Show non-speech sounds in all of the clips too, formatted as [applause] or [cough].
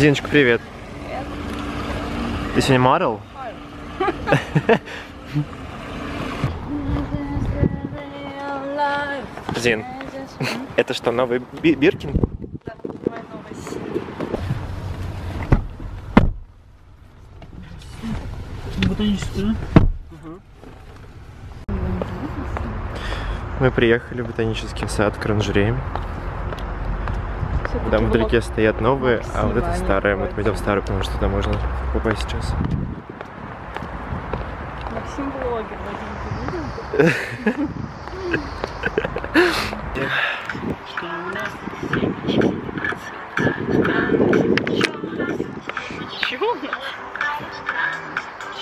Зиночка, привет. Ты сегодня модел? Зин, это что, новый Би- Биркин? Ботаническую, Мы приехали в ботанический сад к оранжереям. Там вдалеке стоят новые, а вот это старое. Мы пойдем в старую, потому что туда можно попасть сейчас. Максим блогер, Вадим, ты видел? Что у нас? Чего у нас?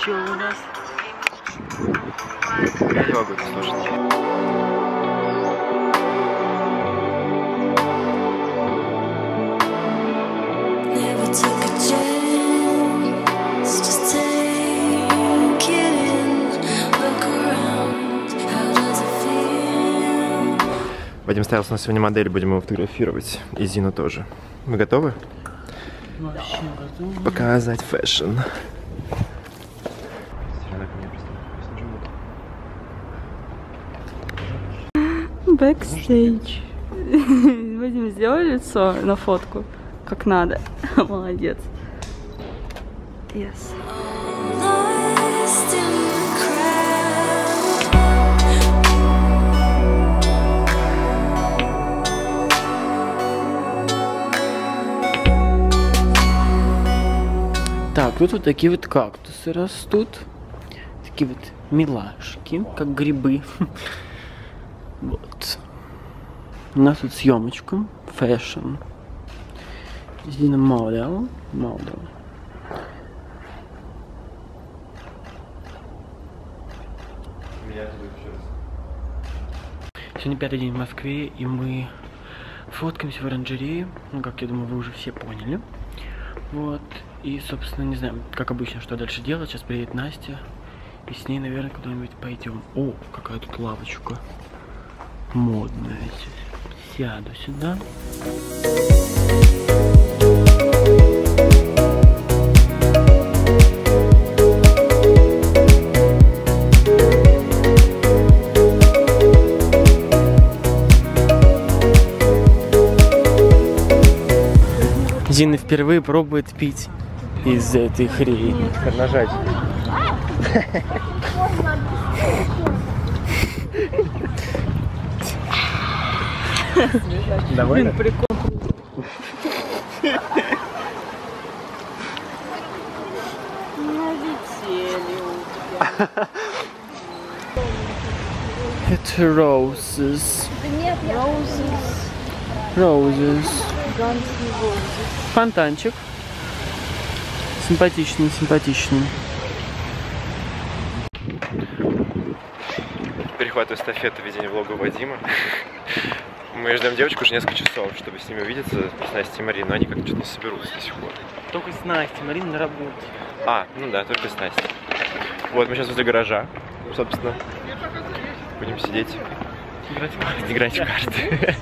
Чего у нас? Я не могу это слушать. Вадим ставился на сегодня модель, будем его фотографировать. И Зину тоже. Вы готовы? Вообще готов. Показать fashion. Backstage. [laughs] Вадим, сделай лицо на фотку, как надо. [laughs] Молодец. Yes. Так, тут вот такие вот кактусы растут. Такие вот милашки, как грибы. [laughs] Вот. У нас тут съемочка, fashion. Зина model. Model. Сегодня пятый день в Москве, и мы фоткаемся в оранжерее. Ну, как я думаю, вы уже все поняли. Вот. И, собственно, не знаю, как обычно, что дальше делать. Сейчас приедет Настя. И с ней, наверное, куда-нибудь пойдем. О, какая тут лавочка. Модная. Сяду сюда. Зина впервые пробует пить из этой хрени. Нажать. Довольно? Это roses. Roses. Фонтанчик. Симпатичный, симпатичный. Перехватываю эстафету ведения влога Вадима. [laughs] Мы ждем девочку уже несколько часов, чтобы с ними увидеться, с Настей и Мариной, но они как-то что-то не соберутся до сих пор. Только с Настей, Марина на работе. А, ну да, только с Настей. Вот, мы сейчас возле гаража, собственно. Будем сидеть, Играть в карты. играть в карты.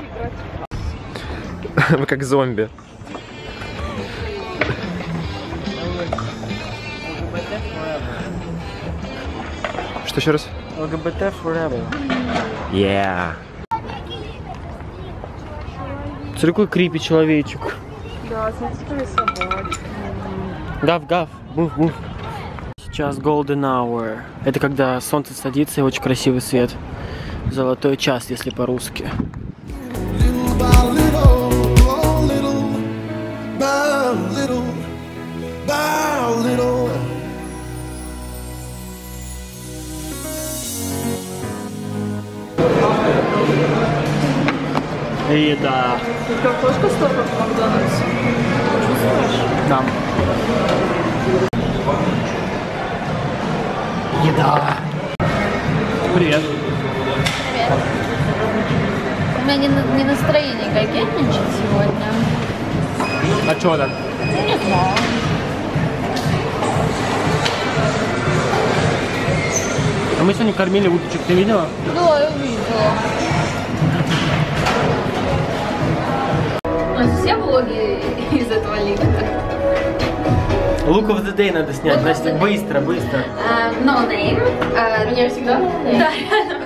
[laughs] Мы как зомби. Что еще раз? ЛГБТ forever. Yeah. Смотри, какой крипи человечек. Да, смотрите, какие собаки. Гав, гав, буф, буф. Сейчас golden hour. Это когда солнце садится и очень красивый свет. Золотой час, если по-русски. Еда. Картошка стоит в Макдональдсе. Да. Еда. Привет. У меня не, не настроение кокетничать сегодня. А чё так? Не знаю. А мы сегодня кормили уточек, ты видела? Да, я увидела. Нас все блоги [laughs] из этого лифта. Look of the day надо снять, Настя, быстро, быстро. No name. Э, Меня всегда [laughs] Да, реально.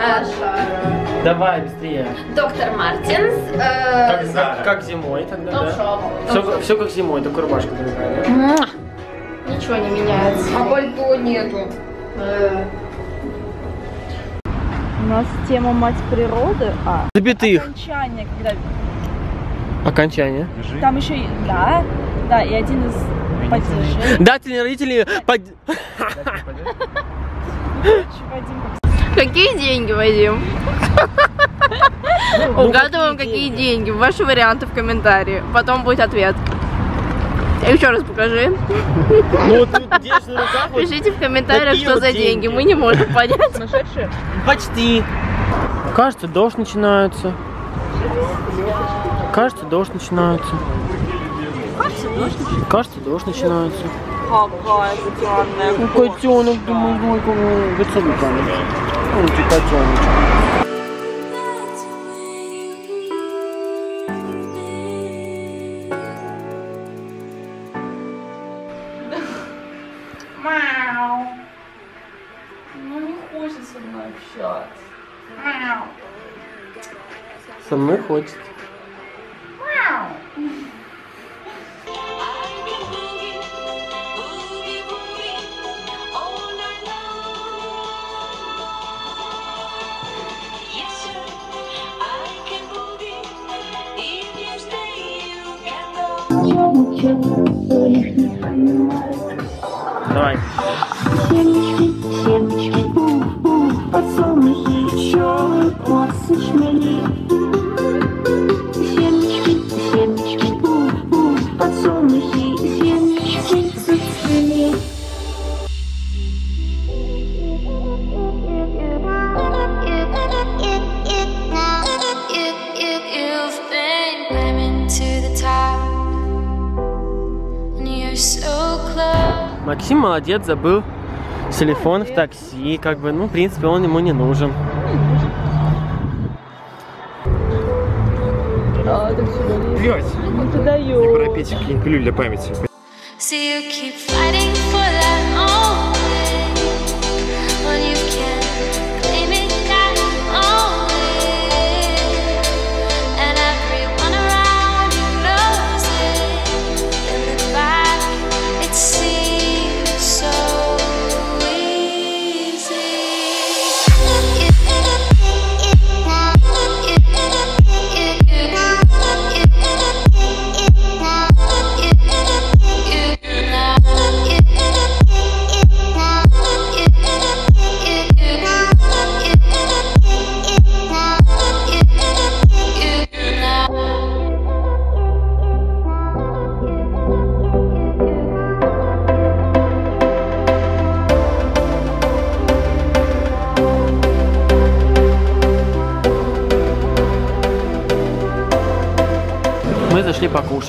Э, Давай, быстрее. Доктор Мартинс. Как, э, как, как зимой тогда, да? Топ-шоп. Все, все как зимой, только рубашка другая. да? Ничего не меняется. А пальто нету. У нас тема мать природы. А, Запятых. окончание, когда... Окончание. Там еще и... Да, да, и один из падежей. Датели родители под... [laughs] Какие деньги, Вадим? [laughs] Угадываем, какие деньги. Ваши варианты в комментарии. Потом будет ответ. Еще раз покажи. Ну вот тут держишь на руках. вот Пишите в комментариях, что вот за деньги. деньги. Мы не можем понять. Почти. Кажется, дождь начинается. Кажется, дождь начинается. Кажется, дождь начинается. Какая затемная. Ну, котенок, думаю, мой, какой. Поцелуй, камень. Ну, ты котеночек. Ну не хочет со мной общаться. Со мной хочет. Давай. Молодец, забыл телефон в такси. Как бы, ну, в принципе, он ему не нужен. Блять, ты даешь. пропеть какие-нибудь для памяти. See you keep fighting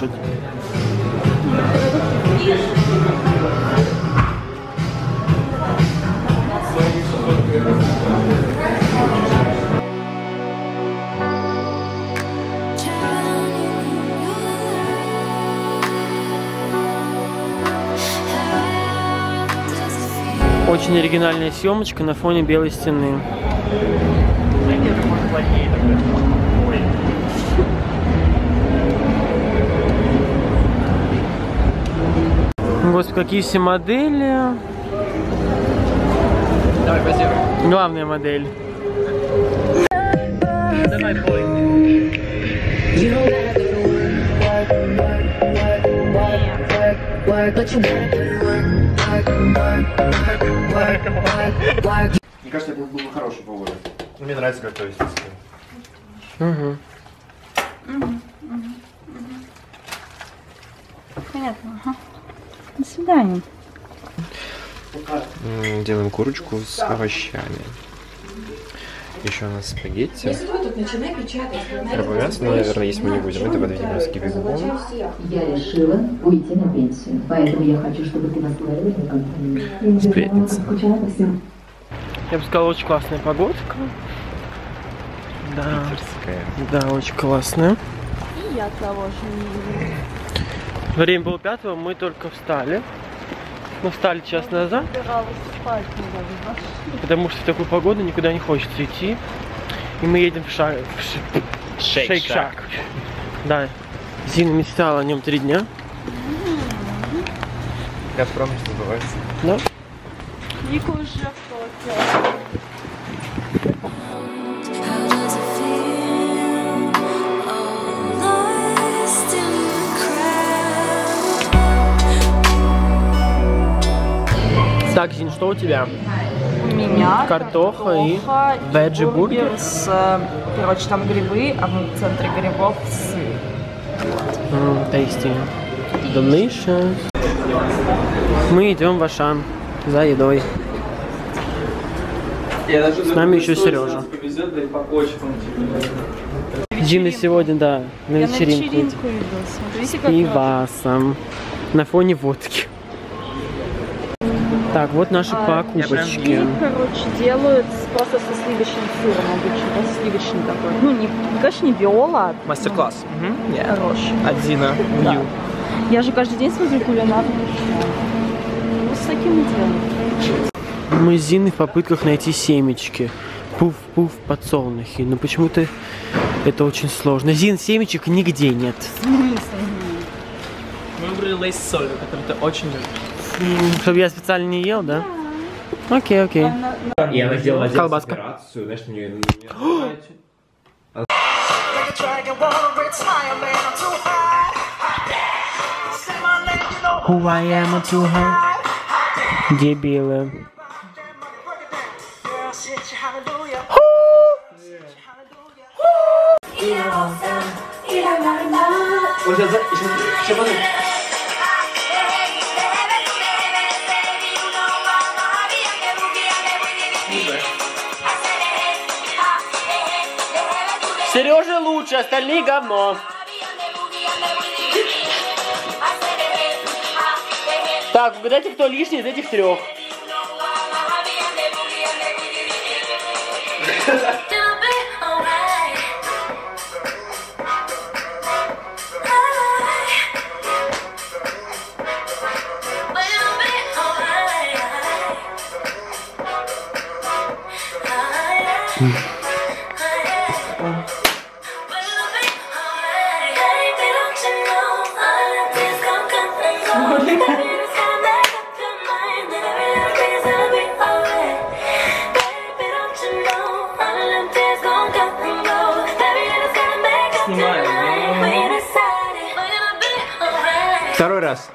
покушать. Очень оригинальная съемочка на фоне белой стены. Господи, какие все модели. Давай, позируй. Главная модель. Давай, бой. Мне кажется, это было хорошая погода. Мне нравится готовить. Угу. Понятно. Ага. Свидания. Делаем курочку с овощами. Еще у нас спагетти. Рыбомясо, но, наверное, есть мы не будем. Это подведем с кибиком. Я решила уйти на пенсию, поэтому я хочу, чтобы ты. Сплетница. По всем. Я бы сказала, очень классная погодка. Да, Питерская. да, очень классная. И я того же не. Время было пятого, мы только встали. Мы встали час назад. Потому что в такую погоду никуда не хочется идти. И мы едем в шаг... в ш- Шейк-Шак. Да. Зина мечтала о нем три дня. Газпром что называется. Да? Вика уже в Токио. Так, Зин, что у тебя? У меня Картоха и картоха и веджи-бургер. бургер с, э, короче, там грибы, а в центре грибов сыр. М, Tasty. Delicious. Мы идем в Ашан за едой. С нами еще Сережа. Дина сегодня, да, на Я на вечеринку. вечеринку иду. Смотрите, как Пивасом. На фоне водки. Так, вот наши А, покупочки. И, короче, делают просто со сливочным сыром обычно, да, сливочный такой. Ну, не, конечно, не биола, а Мастер-класс. хороший. От Зина. Да. Я же каждый день смотрю кулинарное шоу. Вот с таким и делаем. Зиной в попытках найти семечки. Пуф-пуф подсолнухи. Но почему-то это очень сложно. Зин, семечек нигде нет. Мы выбрали лейс с солью, который ты очень любишь. Чтобы я специально не ел, да? Окей, окей. И она сделала Колбаска. операцию, знаешь, мне... [gasps] Who I am to her. Дебилы. Сережа лучше, остальные говно. Так, угадайте, кто лишний из этих трех. [laughs] раз.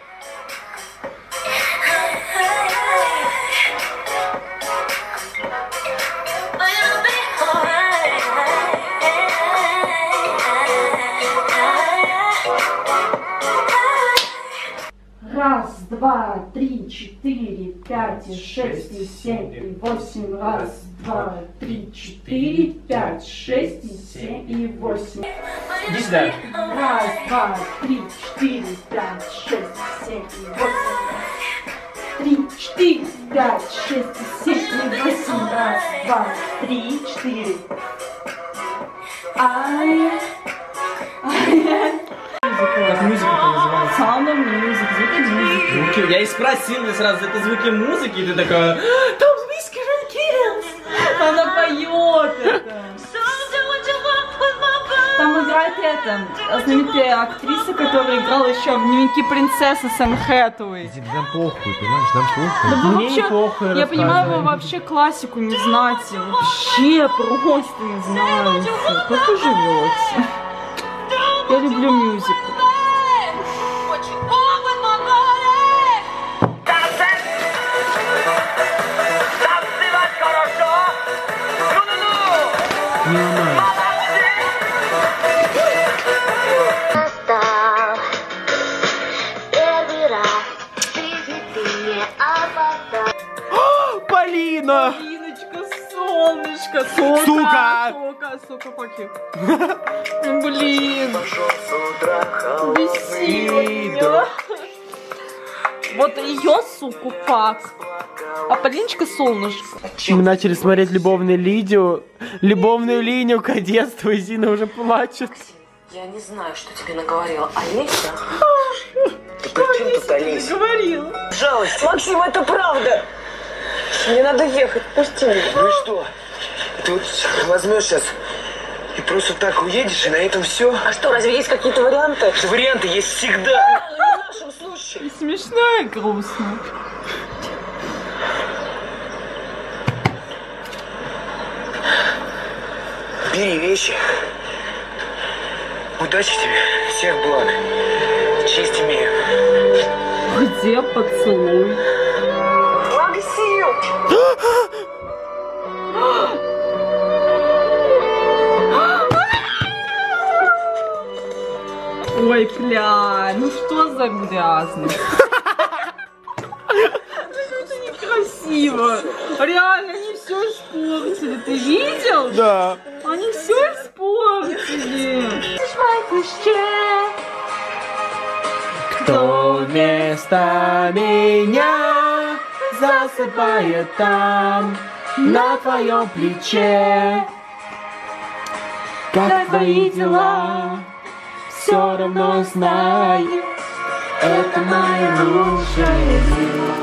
Раз, два, три, четыре, пять, шесть, семь, восемь. Раз, два, три, четыре, пять, шесть, семь, и восемь. Иди сюда. Раз, два, три, четыре, пять, шесть, семь, восемь. Три, четыре, пять, шесть, семь, восемь. Раз, два, три, четыре. Ай, ай, Как музыка называется? Sound of music, звуки музыки. Звуки. Я и спросил и сразу, это звуки музыки, и ты такая, эта знаменитая актриса, которая играла еще в дневнике принцессы Сэм Хэтэуэй. Нам похуй, понимаешь, нам похуй. Да вы вообще, похуй, я понимаю, вы вообще классику не знаете. Вообще просто не знаете. Как вы живете? Я люблю мюзикл. Не ломай. Иночка, солнышко, сука, Сука! сука, сука, поки. Ну, [laughs] Блин, бесила меня. Вот ее, суку, фак. А Полиночка солнышко. Мы начали смотреть любовную линию, любовную линию кадетства, и Зина уже плачет. Я не знаю, что тебе наговорила Олеся. [laughs] Ты при чем тут Олеся? Жалость. Максим, это правда. Мне надо ехать, пусти меня. Ну и что? Ты вот возьмешь сейчас и просто так уедешь, и на этом все. А что, разве есть какие-то варианты? Варианты есть всегда. Ну, не в нашем случае. Смешно и грустно. Бери вещи. Удачи тебе, всех благ. Честь имею. Где поцелуй? Ой, бля, ну что за грязность? Это некрасиво. Реально, они все испортили. Ты видел? Да. Они все испортили. Кто вместо меня засыпает там на твоем плече? Как твои дела? Все равно знай, это мои руки.